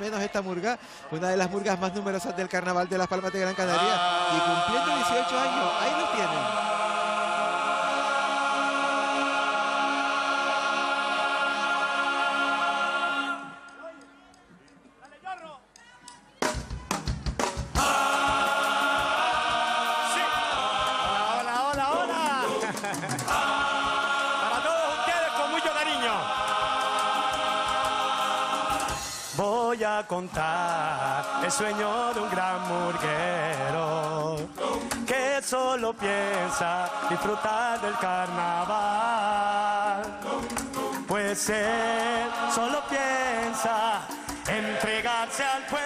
menos esta murga, una de las murgas más numerosas del carnaval de Las Palmas de Gran Canaria y cumpliendo 18 años, a contar el sueño de un gran murguero que solo piensa disfrutar del carnaval. Pues él solo piensa entregarse al pueblo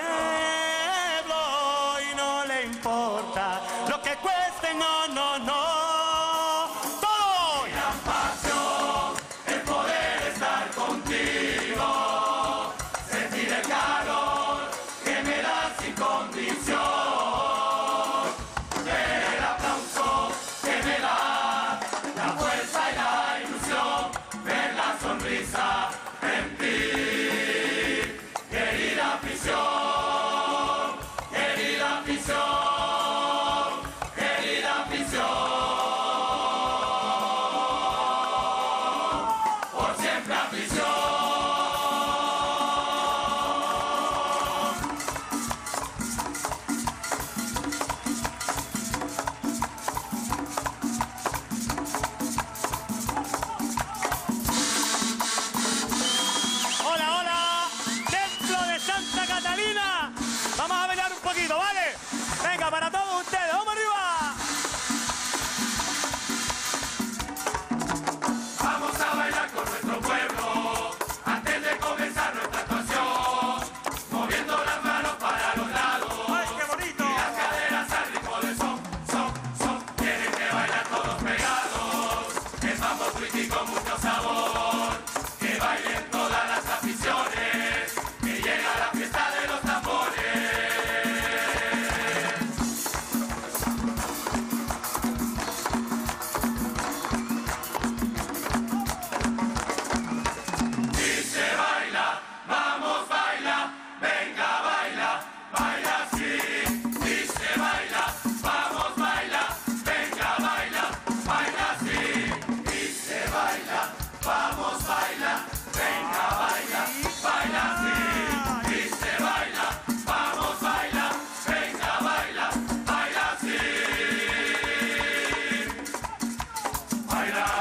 y no le importa lo que cueste, no, no, sin condición. Santa Catalina. Vamos a bailar un poquito, ¿vale? Venga, para todos China.